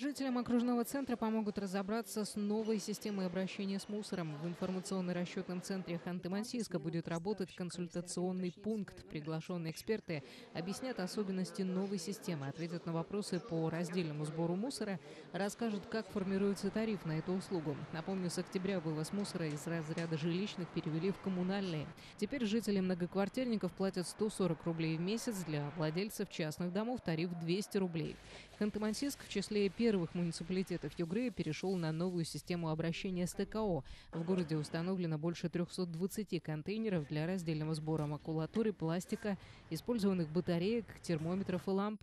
Жителям окружного центра помогут разобраться с новой системой обращения с мусором. В информационно-расчетном центре Ханты-Мансийска будет работать консультационный пункт. Приглашенные эксперты объяснят особенности новой системы, ответят на вопросы по раздельному сбору мусора, расскажут, как формируется тариф на эту услугу. Напомню, с октября вывоз мусора из разряда жилищных перевели в коммунальные. Теперь жители многоквартирников платят 140 рублей в месяц, для владельцев частных домов тариф 200 рублей. Ханты-Мансийск в числе первых первых муниципалитетов Югры перешел на новую систему обращения с ТКО. В городе установлено больше 320 контейнеров для раздельного сбора макулатуры, пластика, использованных батареек, термометров и ламп.